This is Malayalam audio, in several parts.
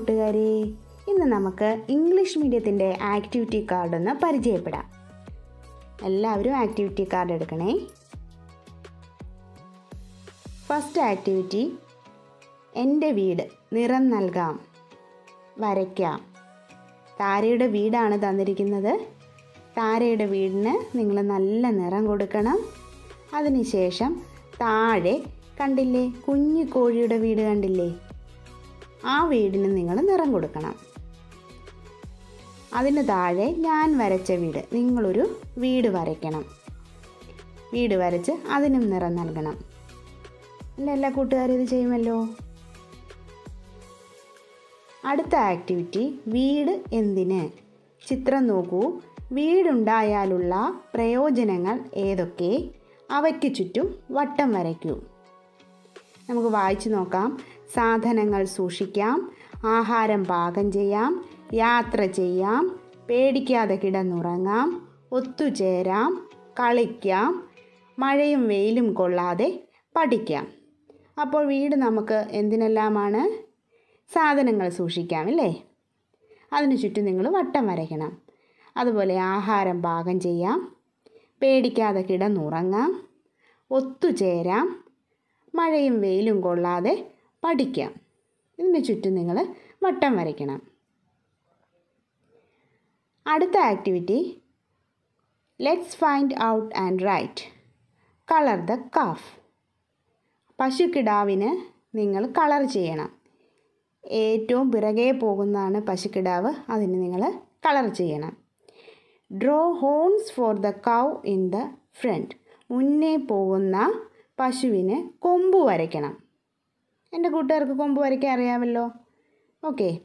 കൂട്ടുകാരെ ഇന്ന് നമുക്ക് ഇംഗ്ലീഷ് മീഡിയത്തിന്റെ ആക്ടിവിറ്റി കാർഡ് ഒന്ന് പരിചയപ്പെടാം. എല്ലാവരും ആക്ടിവിറ്റി കാർഡ് എടുക്കണേ. ഫസ്റ്റ് ആക്ടിവിറ്റി എന്റെ വീട് നിറം നൽകാം. വരയ്ക്കാം. താരയുടെ വീടാണ് തന്നിരിക്കുന്നത്. താരയുടെ വീടിന് നിങ്ങൾ നല്ല നിറം കൊടുക്കണം. അതിനുശേഷം താഴെ കണ്ടില്ലേ കുഞ്ഞു കോഴിയുടെ വീട് കണ്ടില്ലേ? ആ വീടിന് നിങ്ങൾ നിറം കൊടുക്കണം. അതിന് താഴെ ഞാൻ വരച്ച വീട് നിങ്ങളൊരു വീട് വരയ്ക്കണം. വീട് വരച്ച് അതിനും നിറം നൽകണം. അല്ല എല്ലാ കൂട്ടുകാരും ഇത് ചെയ്യുമല്ലോ? അടുത്ത ആക്ടിവിറ്റി വീട് എന്തിന്? ചിത്രം നോക്കൂ. വീടുണ്ടായാലുള്ള പ്രയോജനങ്ങൾ ഏതൊക്കെ? അവയ്ക്ക് ചുറ്റും വട്ടം വരയ്ക്കൂ. നമുക്ക് വായിച്ചു നോക്കാം. സാധനങ്ങൾ സൂക്ഷിക്കാം ആഹാരം പാകം ചെയ്യാം യാത്ര ചെയ്യാം പേടിക്കാതെ കിടന്നുറങ്ങാം ഒത്തുചേരാം കളിക്കാം മഴയും വെയിലും കൊള്ളാതെ പഠിക്കാം. അപ്പോൾ വീട് നമുക്ക് എന്തിനെല്ലാമാണ്? സാധനങ്ങൾ സൂക്ഷിക്കാം അല്ലേ അതിനു ചുറ്റും നിങ്ങൾ വട്ടം വരയ്ക്കണം. അതുപോലെ ആഹാരം പാകം ചെയ്യാം പേടിക്കാതെ കിടന്നുറങ്ങാം ഒത്തുചേരാം മഴയും വെയിലും കൊള്ളാതെ പഠിക്കാം. ഇതിന് ചുറ്റും നിങ്ങൾ വട്ടം വരയ്ക്കണം. അടുത്ത activity let's find out and write. Colour the calf. പശുക്കിടാവിന് നിങ്ങൾ കളർ ചെയ്യണം. ഏറ്റവും പിറകെ പോകുന്നതാണ് പശുക്കിടാവ് അതിന് നിങ്ങൾ കളർ ചെയ്യണം. Draw horns for the cow in the front. മുന്നേ പോകുന്ന പശുവിന് കൊമ്പ് വരയ്ക്കണം. എന്റെ കൂട്ടുകാർക്ക് കൊമ്പ് വരയ്ക്കാൻ അറിയാമല്ലോ. Okay.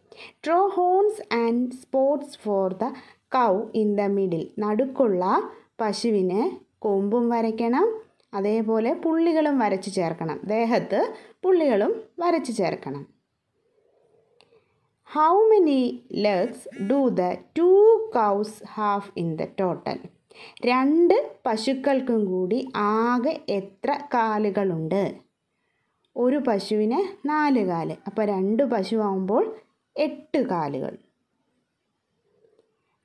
Draw horns and spots for the cow in the middle നടുക്കുള്ള പശുവിന് കൊമ്പും വരയ്ക്കണം. അതേപോലെ പുള്ളികളും വരച്ച് ചേർക്കണം. ദേഹത്ത് പുള്ളികളും വരച്ച് ചേർക്കണം. How many legs do the two cows have in the total രണ്ട് പശുക്കൾക്കും കൂടി ആകെ എത്ര കാലുകളുണ്ട്? ഒരു പശുവിന് നാല് കാൽ. അപ്പോൾ രണ്ട് പശു ആകുമ്പോൾ എട്ട് കാലുകൾ.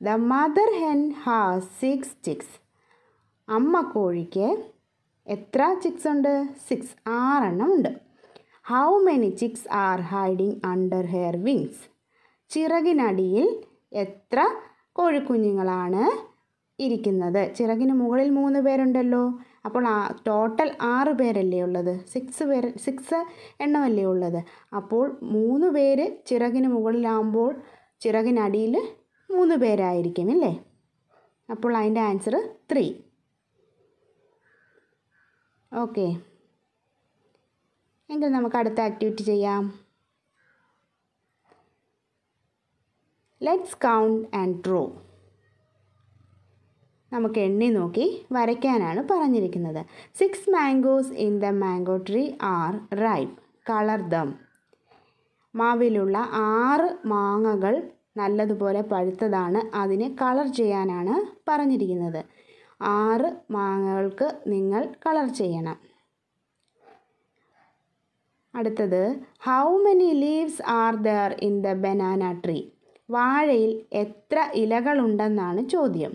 The mother hen has six chicks അമ്മ കോഴിക്ക് എത്ര ചിക്സ് ഉണ്ട്? സിക്സ് ആറെണ്ണം ഉണ്ട്. How many chicks are hiding under her wings ചിറകിനടിയിൽ എത്ര കോഴിക്കുഞ്ഞുങ്ങളാണ് ഇരിക്കുന്നത്? ചിറകിന് മുകളിൽ മൂന്ന് പേരുണ്ടല്ലോ. അപ്പോൾ ആ ടോട്ടൽ ആറ് പേരല്ലേ ഉള്ളത്? സിക്സ് പേര് സിക്സ് എണ്ണമല്ലേ ഉള്ളത്? അപ്പോൾ മൂന്ന് പേര് ചിറകിന് മുകളിലാകുമ്പോൾ ചിറകിനടിയിൽ മൂന്ന് പേരായിരിക്കും അല്ലേ? അപ്പോൾ അതിന്റെ ആൻസർ ത്രീ ഓക്കെ എങ്കിൽ നമുക്ക് അടുത്ത ആക്ടിവിറ്റി ചെയ്യാം. ലെറ്റ്സ് കൗണ്ട് ആൻഡ് ഡ്രോ നമുക്ക് എണ്ണി നോക്കി വരയ്ക്കാനാണ് പറഞ്ഞിരിക്കുന്നത്. Six mangoes in the mango tree are ripe colour them മാവിലുള്ള ആറ് മാങ്ങകൾ നല്ലതുപോലെ പഴുത്തതാണ്. അതിനെ കളർ ചെയ്യാനാണ് പറഞ്ഞിരിക്കുന്നത്. ആറ് മാങ്ങകൾക്ക് നിങ്ങൾ കളർ ചെയ്യണം. അടുത്തത് how many leaves are there in the banana tree വാഴയിൽ എത്ര ഇലകളുണ്ടെന്നാണ് ചോദ്യം.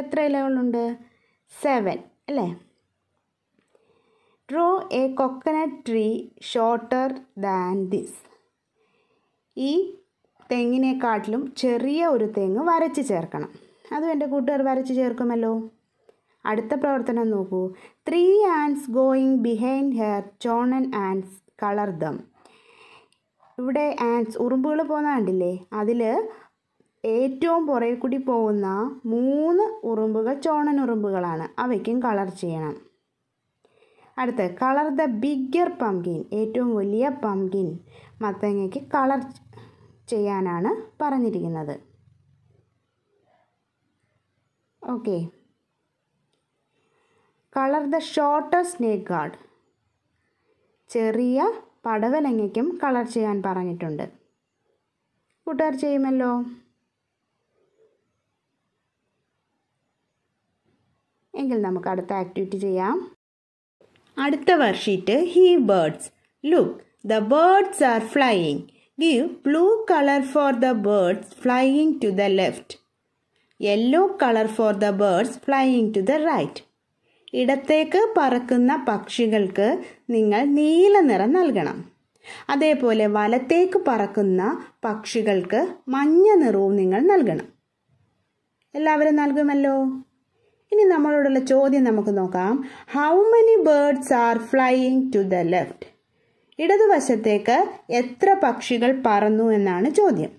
എത്ര ഇലകളുണ്ട്? സെവൻ അല്ലേ? Draw a coconut tree shorter than this ഈ തെങ്ങിനെക്കാട്ടിലും ചെറിയ ഒരു തെങ്ങ് വരച്ച് ചേർക്കണം. അതും എന്റെ കൂട്ടുകാർ വരച്ച് ചേർക്കുമല്ലോ. അടുത്ത പ്രവർത്തനം നോക്കൂ. Three ants going behind hare ചോണൻ ants colour dum ഇവിടെ ആൻഡ്സ് ഉറുമ്പുകൾ പോകുന്ന കണ്ടില്ലേ? അതിൽ ഏറ്റവും പുറകെ കൂടി പോകുന്ന മൂന്ന് ഉറുമ്പുകൾ ചോണൻ ഉറുമ്പുകളാണ്. അവയ്ക്കും കളർ ചെയ്യണം. അടുത്ത് കളർ ദ ബിഗ്ഗർ പംകിൻ. ഏറ്റവും വലിയ പംകിൻ മത്തങ്ങയ്ക്ക് കളർ ചെയ്യാനാണ് പറഞ്ഞിരിക്കുന്നത്. Okay. Colour the shorter snake gourd. ചെറിയ പടവലങ്ങയ്ക്കും കളർ ചെയ്യാൻ പറഞ്ഞിട്ടുണ്ട്. കൂട്ടുകാർ ചെയ്യുമല്ലോ? എങ്കിൽ നമുക്ക് അടുത്ത ആക്ടിവിറ്റി ചെയ്യാം. അടുത്ത worksheet he birds look the birds are flying give blue colour for the birds flying to the left yellow colour for the birds flying to the right ഇടത്തേക്ക് പറക്കുന്ന പക്ഷികൾക്ക് നിങ്ങൾ നീല നിറം നൽകണം. അതേപോലെ വലത്തേക്ക് പറക്കുന്ന പക്ഷികൾക്ക് മഞ്ഞ നിറവും നിങ്ങൾ നൽകണം. എല്ലാവരും നൽകുമല്ലോ? ഇനി നമ്മളോടുള്ള ചോദ്യം നമുക്ക് നോക്കാം. How many birds are flying to the left ഇടതുവശത്തേക്ക് എത്ര പക്ഷികൾ പറന്നു എന്നാണ് ചോദ്യം.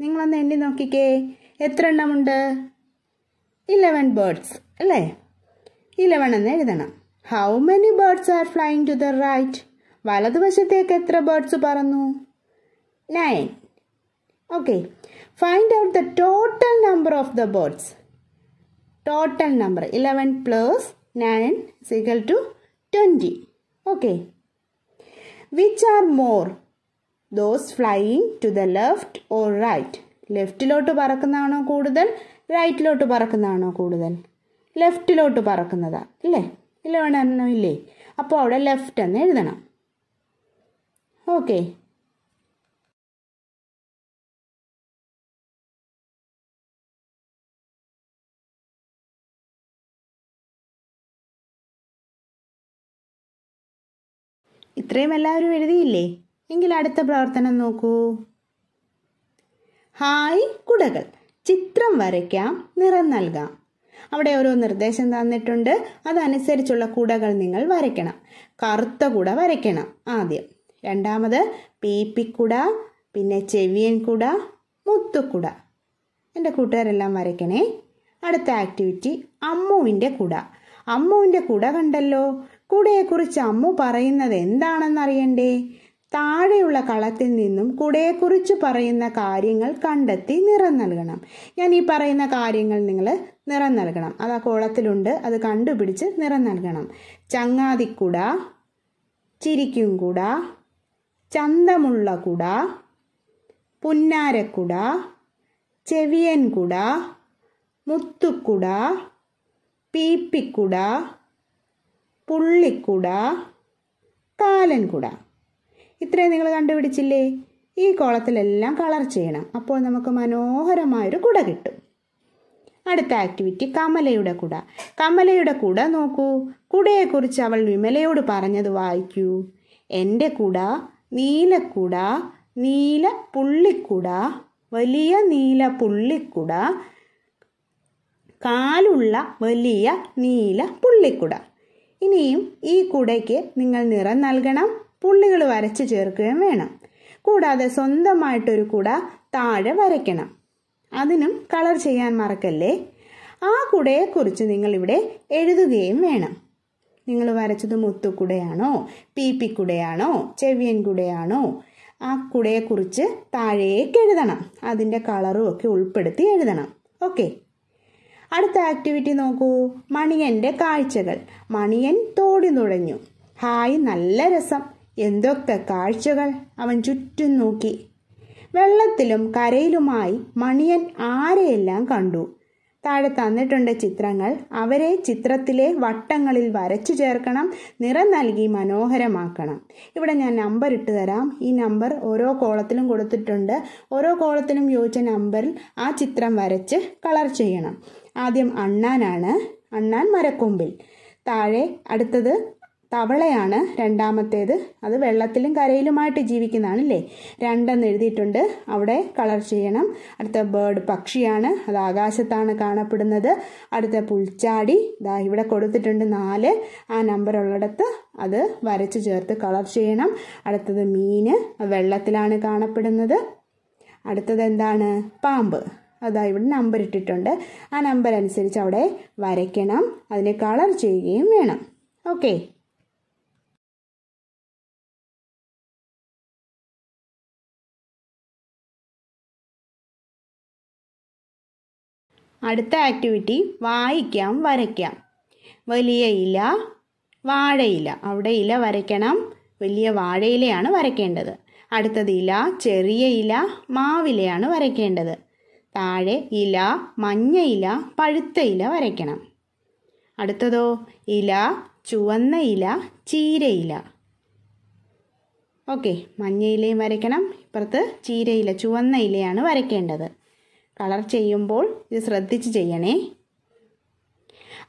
നിങ്ങളൊന്ന് എണ്ണി നോക്കിക്കേ. എത്ര എണ്ണമുണ്ട്? ഇലവൻ ബേർഡ്സ് അല്ലേ? ഇലവൻ എന്ന് എഴുതണം. How many birds are flying to the right വലതുവശത്തേക്ക് എത്ര ബേർഡ്സ് പറന്നു? Nine okay find out the total number of the birds total number eleven plus nine equal to twenty okay which are more those flying to the left or right ലെഫ്റ്റിലോട്ട് പറക്കുന്നതാണോ കൂടുതൽ? റൈറ്റിലോട്ട് പറക്കുന്നതാണോ കൂടുതൽ? ലെഫ്റ്റിലോട്ട് പറക്കുന്നതാ. അല്ലേ ഇലവൻ എണ്ണം ഇല്ലേ? അപ്പോൾ അവിടെ ലെഫ്റ്റ് എന്ന് എഴുതണം. ഓക്കെ ഇത്രയും എല്ലാവരും എഴുതിയില്ലേ? എങ്കിൽ അടുത്ത പ്രവർത്തനം നോക്കൂ. ഹായ് കുടകൾ. ചിത്രം വരയ്ക്കാം നിറം നൽകാം. അവിടെ ഓരോ നിർദ്ദേശം തന്നിട്ടുണ്ട്. അതനുസരിച്ചുള്ള കുടകൾ നിങ്ങൾ വരയ്ക്കണം. കറുത്ത കുട വരയ്ക്കണം ആദ്യം. രണ്ടാമത് പീപ്പിക്കുട പിന്നെ ചെവിയൻ കുട മുത്തുക്കുട. എന്റെ കൂട്ടുകാരെല്ലാം വരയ്ക്കണേ. അടുത്ത ആക്ടിവിറ്റി അമ്മുവിന്റെ കുട. അമ്മുവിന്റെ കുട കണ്ടല്ലോ. കുടയെക്കുറിച്ച് അമ്മു പറയുന്നത് എന്താണെന്ന് അറിയണ്ടേ താഴെയുള്ള കളത്തിൽ നിന്നും കുടയെക്കുറിച്ച് പറയുന്ന കാര്യങ്ങൾ കണ്ടെത്തി നിറം നൽകണം. ഞാൻ ഈ പറയുന്ന കാര്യങ്ങൾ നിങ്ങൾ നിറം നൽകണം. അത് ആ കോളത്തിലുണ്ട്. അത് കണ്ടുപിടിച്ച് നിറം നൽകണം. ചങ്ങാതിക്കുട ചിരിക്കും കുട ചന്തമുള്ള കുട പുന്നാരക്കുട ചെവിയൻകുട മുത്തുക്കുട പീപ്പിക്കുട പുള്ളിക്കുട കാലൻകുട. ഇത്രയും നിങ്ങൾ കണ്ടുപിടിച്ചില്ലേ? ഈ കോളത്തിലെല്ലാം കളർ ചെയ്യണം. അപ്പോൾ നമുക്ക് മനോഹരമായൊരു കുട കിട്ടും. അടുത്ത ആക്ടിവിറ്റി കമലയുടെ കുട. കമലയുടെ കുട നോക്കൂ. കുടയെക്കുറിച്ച് അവൾ വിമലയോട് പറഞ്ഞത് വായിക്കൂ. എന്റെ കുട നീലക്കുട നീല പുള്ളിക്കുട വലിയ നീല പുള്ളിക്കുട കാലുള്ള വലിയ നീല പുള്ളിക്കുട. ഇനിയും ഈ കുടയ്ക്ക് നിങ്ങൾ നിറം നൽകണം പുള്ളികൾ വരച്ചു ചേർക്കുകയും വേണം. കൂടാതെ സ്വന്തമായിട്ടൊരു കുട താഴെ വരയ്ക്കണം. അതിനും കളർ ചെയ്യാൻ മറക്കല്ലേ? ആ കുടയെക്കുറിച്ച് നിങ്ങളിവിടെ എഴുതുകയും വേണം. നിങ്ങൾ വരച്ചത് മുത്തുക്കുടയാണോ പീപ്പിക്കുടയാണോ ചെവിയൻ കുടയാണോ? ആ കുടയെക്കുറിച്ച് താഴേക്ക് എഴുതണം. അതിന്റെ കളറും ഒക്കെ ഉൾപ്പെടുത്തി എഴുതണം. ഓക്കെ. അടുത്ത ആക്ടിവിറ്റി നോക്കൂ. മണിയന്റെ കാഴ്ചകൾ. മണിയൻ തോടി നുഴഞ്ഞു. ഹായ് നല്ല രസം. എന്തൊക്കെ കാഴ്ചകൾ? അവൻ ചുറ്റും നോക്കി. വെള്ളത്തിലും കരയിലുമായി മണിയൻ ആരെയെല്ലാം കണ്ടു? താഴെ തന്നിട്ടുണ്ട് ചിത്രങ്ങൾ. അവരെ ചിത്രത്തിലെ വട്ടങ്ങളിൽ വരച്ചു ചേർക്കണം നിറം നൽകി മനോഹരമാക്കണം. ഇവിടെ ഞാൻ നമ്പർ ഇട്ട് തരാം. ഈ നമ്പർ ഓരോ കോളത്തിലും കൊടുത്തിട്ടുണ്ട്. ഓരോ കോളത്തിലും യോജിച്ച നമ്പറിൽ ആ ചിത്രം വരച്ച് കളർ ചെയ്യണം. ആദ്യം അണ്ണാനാണ്. അണ്ണാൻ മരക്കൊമ്പിൽ. താഴെ അടുത്തത് തവളയാണ് രണ്ടാമത്തേത് അത് വെള്ളത്തിലും കരയിലുമായിട്ട് ജീവിക്കുന്നതാണ് അല്ലേ രണ്ടെന്ന് എഴുതിയിട്ടുണ്ട്. അവിടെ കളർ ചെയ്യണം. അടുത്ത ബേർഡ് പക്ഷിയാണ് അത് ആകാശത്താണ് കാണപ്പെടുന്നത്. അടുത്ത പുൽച്ചാടി ഇതാ ഇവിടെ കൊടുത്തിട്ടുണ്ട് നാല്. ആ നമ്പർ ഉള്ളിടത്ത് അത് വരച്ച് ചേർത്ത് കളർ ചെയ്യണം. അടുത്തത് മീന് വെള്ളത്തിലാണ് കാണപ്പെടുന്നത്. അടുത്തത് എന്താണ്? പാമ്പ്. അതാ ഇവിടെ നമ്പർ ഇട്ടിട്ടുണ്ട്. ആ നമ്പർ അനുസരിച്ച് അവിടെ വരയ്ക്കണം. അതിനെ കളർ ചെയ്യുകയും വേണം. ഓക്കെ അടുത്ത ആക്ടിവിറ്റി വായിക്കാം വരയ്ക്കാം. വലിയ ഇല വാഴയില അവിടെ ഇല വരയ്ക്കണം. വലിയ വാഴയിലയാണ് വരയ്ക്കേണ്ടത്. അടുത്തത് ഇല ചെറിയ ഇല മാവിലയാണ് വരയ്ക്കേണ്ടത്. താഴെ ഇല മഞ്ഞ ഇല പഴുത്ത ഇല വരയ്ക്കണം. അടുത്തതോ ഇല ചുവന്ന ഇല ചീരയില ഓക്കെ മഞ്ഞ ഇലയും വരയ്ക്കണം. ഇപ്പുറത്ത് ചീരയില ചുവന്ന ഇലയാണ് വരയ്ക്കേണ്ടത്. കളർ ചെയ്യുമ്പോൾ ഇത് ശ്രദ്ധിച്ച് ചെയ്യണേ.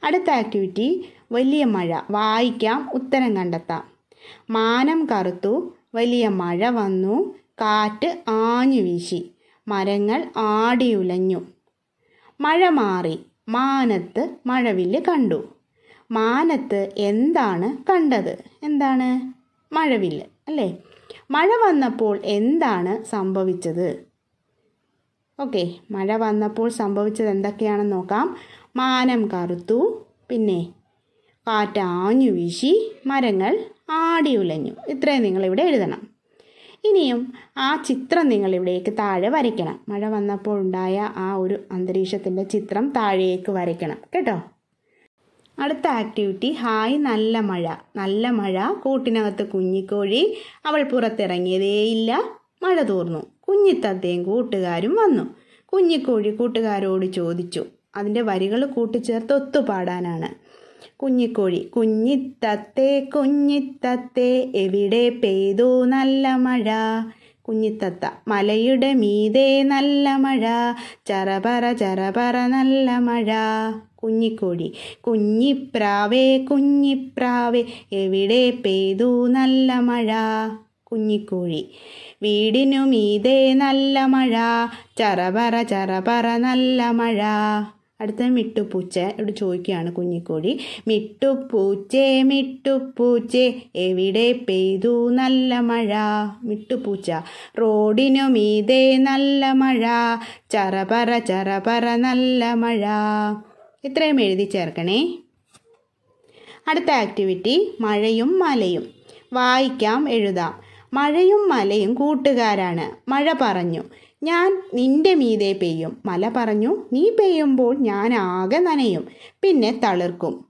അടുത്ത ആക്ടിവിറ്റി വലിയ മഴ വായിക്കാം ഉത്തരം കണ്ടെത്താം. മാനം കറുത്തു വലിയ മഴ വന്നു കാറ്റ് ആഞ്ഞു വീശി. മരങ്ങൾ ആടിയുലഞ്ഞു. മഴ മാറി മാനത്ത് മഴവില്ല് കണ്ടു. മാനത്ത് എന്താണ് കണ്ടത്? എന്താണ്? മഴവില്ല് അല്ലേ? മഴ വന്നപ്പോൾ എന്താണ് സംഭവിച്ചത്? ഓക്കെ മഴ വന്നപ്പോൾ സംഭവിച്ചത് എന്തൊക്കെയാണെന്ന് നോക്കാം. മാനം കറുത്തു പിന്നെ കാറ്റാഞ്ഞു വീശി മരങ്ങൾ ആടിയുലഞ്ഞു. ഇത്രയും നിങ്ങളിവിടെ എഴുതണം. ഇനിയും ആ ചിത്രം നിങ്ങളിവിടേക്ക് താഴെ വരയ്ക്കണം. മഴ വന്നപ്പോൾ ഉണ്ടായ ആ ഒരു അന്തരീക്ഷത്തിന്റെ ചിത്രം താഴേക്ക് വരയ്ക്കണം. കേട്ടോ? അടുത്ത ആക്ടിവിറ്റി ഹായ് നല്ല മഴ. നല്ല മഴ കൂട്ടിനകത്ത് കുഞ്ഞിക്കോഴി അവൾ പുറത്തിറങ്ങിയതേയില്ല മഴ തോർന്നു. കുഞ്ഞിത്തത്തയും കൂട്ടുകാരും വന്നു. കുഞ്ഞിക്കോഴി കൂട്ടുകാരോട് ചോദിച്ചു. അതിന്റെ വരികൾ കൂട്ടിച്ചേർത്ത് ഒത്തുപാടാനാണ്. കുഞ്ഞിക്കോഴി കുഞ്ഞിത്തത്തെ കുഞ്ഞിത്തത്തെ എവിടെ പെയ്തു നല്ല മഴ? കുഞ്ഞിത്തത്ത മലയുടെ മീതെ നല്ല മഴ. ചറപറ ചറപറ നല്ല മഴ. കുഞ്ഞിക്കോഴി കുഞ്ഞിപ്രാവേ കുഞ്ഞിപ്രാവേ എവിടെ പെയ്തു നല്ല മഴ? കുഞ്ഞിക്കോഴി വീടിനു മീതെ നല്ല മഴ. ചറപറ ചറപറ നല്ല മഴ. അടുത്ത മിട്ടുപ്പൂച്ച ഇവിടെ ചോദിക്കുകയാണ് കുഞ്ഞിക്കോഴി. മിട്ടുപ്പൂച്ചേ മിട്ടുപ്പൂച്ചേ എവിടെ പെയ്തു നല്ല മഴ? മിട്ടുപ്പൂച്ച റോഡിനു മീതെ നല്ല മഴ. ചറപറ ചറപറ നല്ല മഴ. ഇത്രയും എഴുതി ചേർക്കണേ. അടുത്ത ആക്ടിവിറ്റി മഴയും മലയും. വായിക്കാം എഴുതാം. മഴയും മലയും കൂട്ടുകാരാണ്. മഴ പറഞ്ഞു. ഞാൻ നിന്റെ മീതെ പെയ്യും. മല പറഞ്ഞു നീ പെയ്യുമ്പോൾ ഞാൻ ആകെ നനയും പിന്നെ തളിർക്കും.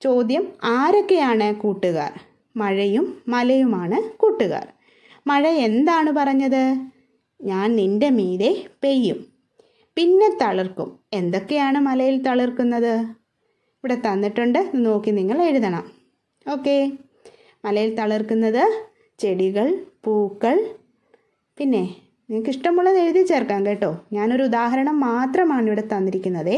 ചോദ്യം ആരൊക്കെയാണ് കൂട്ടുകാർ? മഴയും മലയുമാണ് കൂട്ടുകാർ. മഴ എന്താണ് പറഞ്ഞത്? ഞാൻ നിന്റെ മീതെ പെയ്യും പിന്നെ തളിർക്കും. എന്തൊക്കെയാണ് മലയിൽ തളിർക്കുന്നത്? ഇവിടെ തന്നിട്ടുണ്ട് നോക്കി നിങ്ങൾ എഴുതണം. ഓക്കെ. മലയിൽ തളിർക്കുന്നത് ചെടികൾ പൂക്കൾ പിന്നെ നിങ്ങൾക്ക് ഇഷ്ടമുള്ളത് എഴുതി ചേർക്കാം കേട്ടോ. ഞാനൊരു ഉദാഹരണം മാത്രമാണ് ഇവിടെ തന്നിരിക്കുന്നതേ.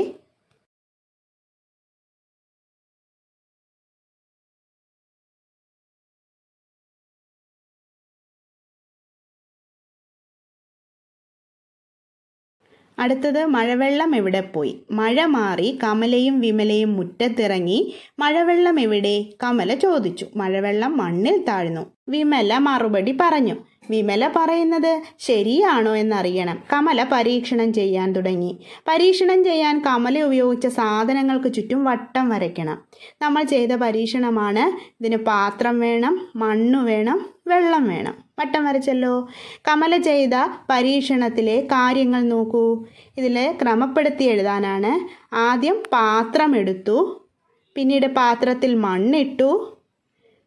അടുത്തത് മഴവെള്ളം എവിടെ പോയി? മഴ മാറി കമലയും വിമലയും മുറ്റത്തിറങ്ങി മഴവെള്ളം എവിടെ? കമല ചോദിച്ചു. മഴവെള്ളം മണ്ണിൽ താഴ്ന്നു. വിമല മറുപടി പറഞ്ഞു. വിമല പറയുന്നത് ശരിയാണോ എന്നറിയണം. കമല പരീക്ഷണം ചെയ്യാൻ തുടങ്ങി. പരീക്ഷണം ചെയ്യാൻ കമല ഉപയോഗിച്ച സാധനങ്ങൾക്ക് ചുറ്റും വട്ടം വരയ്ക്കണം. നമ്മൾ ചെയ്ത പരീക്ഷണമാണ്. ഇതിന് പാത്രം വേണം മണ്ണ് വേണം വെള്ളം വേണം. വട്ടം വരച്ചല്ലോ. കമല ചെയ്ത പരീക്ഷണത്തിലെ കാര്യങ്ങൾ നോക്കൂ. ഇതിൽ ക്രമപ്പെടുത്തി എഴുതാനാണ്. ആദ്യം പാത്രം എടുത്തു. പിന്നീട് പാത്രത്തിൽ മണ്ണിട്ടു.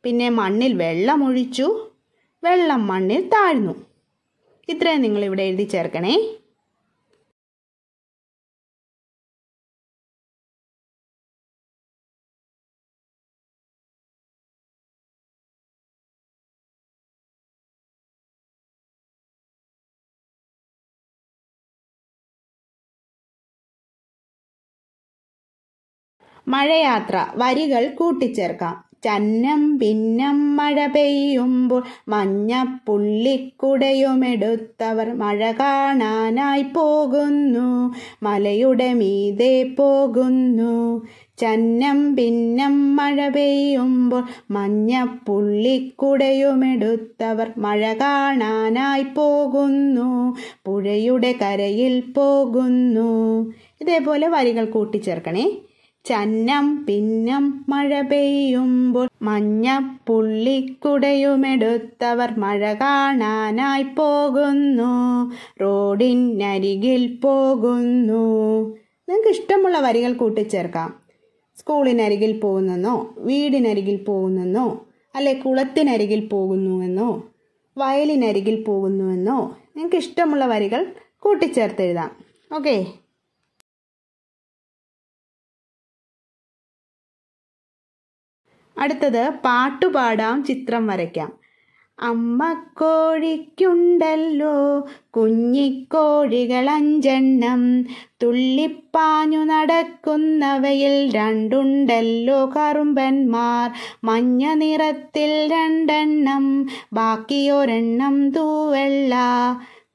പിന്നെ മണ്ണിൽ വെള്ളമൊഴിച്ചു വെള്ളം മണ്ണിൽ താഴ്ന്നു. ഇത്രയും നിങ്ങൾ ഇവിടെ എഴുതി ചേർക്കണേ. മഴയാത്ര വരികൾ കൂട്ടിച്ചേർക്കാം. ചന്നം ഭിന്നം മഴ പെയ്യുമ്പോൾ മഞ്ഞപ്പുള്ളിക്കുടയുമെടുത്തവർ മഴ കാണാനായി പോകുന്നു. മലയുടെ മീതെ പോകുന്നു. ചന്നം ഭിന്നം മഴ പെയ്യുമ്പോൾ മഞ്ഞപ്പുള്ളിക്കുടയുമെടുത്തവർ മഴ കാണാനായി പോകുന്നു. പുഴയുടെ കരയിൽ പോകുന്നു. ഇതേപോലെ വരികൾ കൂട്ടിച്ചേർക്കണേ. ചന്നം പിന്നം മഴ പെയ്യുമ്പോൾ മഞ്ഞ പുള്ളിക്കുടയുമെടുത്തവർ മഴ കാണാനായി പോകുന്നു. റോഡിനരികിൽ പോകുന്നു. നിങ്ങൾക്ക് ഇഷ്ടമുള്ള വരികൾ കൂട്ടിച്ചേർക്കാം. സ്കൂളിനരികിൽ പോകുന്നെന്നോ വീടിനരികിൽ പോകുന്നെന്നോ അല്ലെ കുളത്തിനരികിൽ പോകുന്നുവെന്നോ വയലിനരികിൽ പോകുന്നുവെന്നോ നിങ്ങൾക്ക് ഇഷ്ടമുള്ള വരികൾ കൂട്ടിച്ചേർത്തെഴുതാം ഓക്കെ. അടുത്തത് പാട്ടുപാടാം ചിത്രം വരയ്ക്കാം. അമ്മ കോഴിക്കുണ്ടല്ലോ കുഞ്ഞിക്കോഴികൾ അഞ്ചെണ്ണം തുള്ളിപ്പാഞ്ഞു നടക്കുന്നവയിൽ രണ്ടുണ്ടല്ലോ കറുമ്പന്മാർ. മഞ്ഞ നിറത്തിൽ രണ്ടെണ്ണം ബാക്കിയൊരെണ്ണം തൂവെള്ള.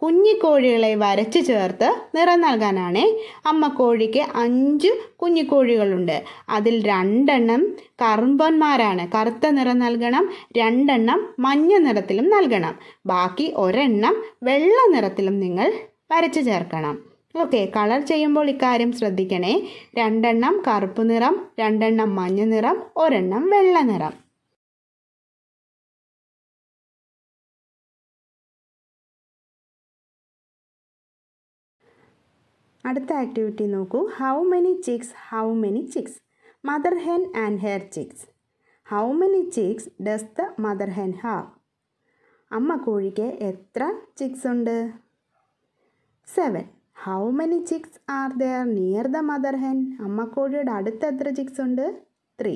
കുഞ്ഞിക്കോഴികളെ വരച്ചു ചേർത്ത് നിറം നൽകാനാണ് അമ്മ കോഴിക്ക് അഞ്ച് കുഞ്ഞിക്കോഴികളുണ്ട് അതിൽ രണ്ടെണ്ണം കറുമ്പന്മാരാണ്. കറുത്ത നിറം നൽകണം. രണ്ടെണ്ണം മഞ്ഞ നിറത്തിലും നൽകണം. ബാക്കി ഒരെണ്ണം വെള്ള നിറത്തിലും നിങ്ങൾ വരച്ചു ചേർക്കണം. ഓക്കെ കളർ ചെയ്യുമ്പോൾ ഇക്കാര്യം ശ്രദ്ധിക്കണേ. രണ്ടെണ്ണം കറുപ്പ് നിറം രണ്ടെണ്ണം മഞ്ഞ നിറം ഒരെണ്ണം വെള്ള നിറം. അടുത്ത ആക്ടിവിറ്റി നോക്കൂ. How many chicks how many chicks mother hen and her chicks how many chicks does the mother hen have അമ്മ കോഴിക്ക് എത്ര ചിക്സ് ഉണ്ട്? Seven how many chicks are there near the mother hen അമ്മ കോഴിയുടെ അടുത്ത് എത്ര ചിക്സ് ഉണ്ട്? Three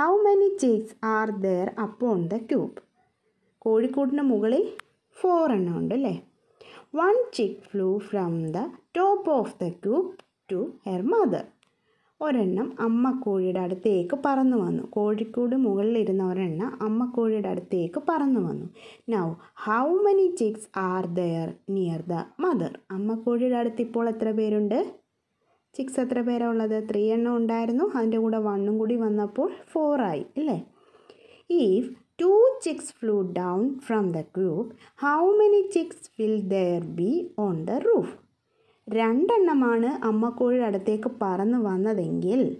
how many chicks are there upon the cube കോഴിക്കൂടിന് മുകളിൽ ഫോർ എണ്ണം ഉണ്ട് അല്ലേ? One chick flew from the top of the cube to her mother. ഒരെണ്ണം അമ്മ കോഴിയുടെ അടുത്തേക്ക് പറന്നു വന്നു. കോഴിക്കൂട് മുകളിലിരുന്ന ഒരെണ്ണം അമ്മ കോഴിയുടെ അടുത്തേക്ക് പറന്നു വന്നു. Now how many chicks are there near the mother അമ്മ കോഴിയുടെ അടുത്ത് ഇപ്പോൾ എത്ര പേരുണ്ട്? ചിക്സ് എത്ര പേരാണ് ഉള്ളത്? ത്രീ എണ്ണം ഉണ്ടായിരുന്നു. അതിന്റെ കൂടെ വണ്ണും കൂടി വന്നപ്പോൾ ഫോറായി അല്ലേ if two chicks flew down from the group how many chicks will there be on the roof രണ്ടെണ്ണമാണ് അമ്മക്കോഴിയുടെ അടുത്തേക്ക് പറന്ന് വന്നതെങ്കിൽ.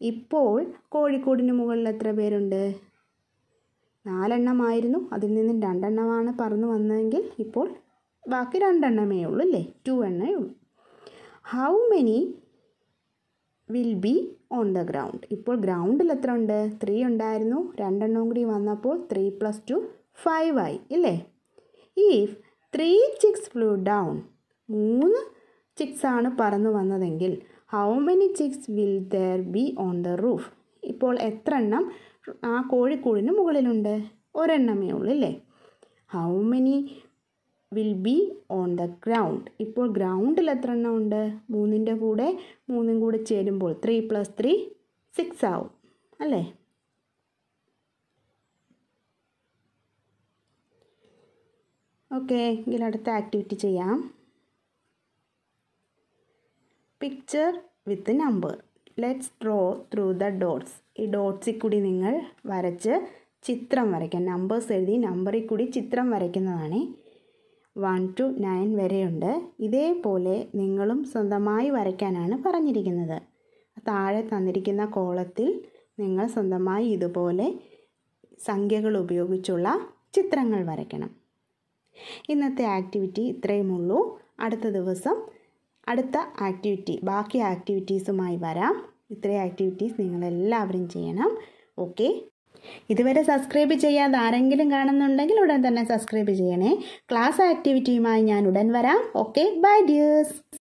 ഇപ്പോൾ കോഴിക്കൂടിന് മുകളിൽ എത്ര പേരുണ്ട്? നാലെണ്ണമായിരുന്നു. അതിൽ നിന്നും രണ്ടെണ്ണമാണ് പറന്ന് വന്നതെങ്കിൽ ഇപ്പോൾ ബാക്കി രണ്ടെണ്ണമേ ഉള്ളൂ അല്ലേ? ടു എണ്ണമേ ഉള്ളൂ. How many will be on the ground ഇപ്പോൾ ഗ്രൗണ്ടിൽ എത്ര ഉണ്ട്? ത്രീ ഉണ്ടായിരുന്നു. രണ്ടെണ്ണം കൂടി വന്നപ്പോൾ ത്രീ പ്ലസ് ടു ഫൈവ് ആയി ഇല്ലേ? If three chicks flew down മൂന്ന് ചിക്സ് ആണ് പറന്നു വന്നതെങ്കിൽ how many chicks will there be on the roof ഇപ്പോൾ എത്ര എണ്ണം ആ കോഴിക്കൂടിന് മുകളിലുണ്ട്? ഒരെണ്ണമേ ഉള്ളൂ അല്ലേ how many will be on the ground ഇപ്പോൾ ഗ്രൗണ്ടിൽ എത്ര എണ്ണം ഉണ്ട്? മൂന്നിന്റെ കൂടെ മൂന്നും കൂടെ ചേരുമ്പോൾ ത്രീ പ്ലസ് ത്രീ സിക്സ് ആവും. അല്ലേ? ഓക്കെ എങ്കിൽ അടുത്ത ആക്ടിവിറ്റി ചെയ്യാം. Picture with number let's draw through the dots ഈ ഡോട്ട്സിൽ കൂടി നിങ്ങൾ വരച്ച് ചിത്രം വരയ്ക്കാം. നമ്പേഴ്സ് എഴുതി നമ്പറിൽ കൂടി ചിത്രം വരയ്ക്കുന്നതാണ്. വൺ ടു നയൻ വരെയുണ്ട്. ഇതേപോലെ നിങ്ങളും സ്വന്തമായി വരയ്ക്കാനാണ് പറഞ്ഞിരിക്കുന്നത്. താഴെ തന്നിരിക്കുന്ന കോളത്തിൽ നിങ്ങൾ സ്വന്തമായി ഇതുപോലെ സംഖ്യകൾ ഉപയോഗിച്ചുള്ള ചിത്രങ്ങൾ വരയ്ക്കണം. ഇന്നത്തെ ആക്ടിവിറ്റി ഇത്രയുമുള്ളൂ അടുത്ത ദിവസം അടുത്ത ആക്ടിവിറ്റി ബാക്കി ആക്ടിവിറ്റീസുമായി വരാം. ഇത്രയും ആക്ടിവിറ്റീസ് നിങ്ങളെല്ലാവരും ചെയ്യണം. ഓക്കെ ഇതുവരെ സബ്സ്ക്രൈബ് ചെയ്യാതെ ആരെങ്കിലും കാണുന്നുണ്ടെങ്കിൽ ഉടൻ തന്നെ സബ്സ്ക്രൈബ് ചെയ്യണേ. ക്ലാസ് ആക്ടിവിറ്റിയുമായി ഞാൻ ഉടൻ വരാം. Okay bye dears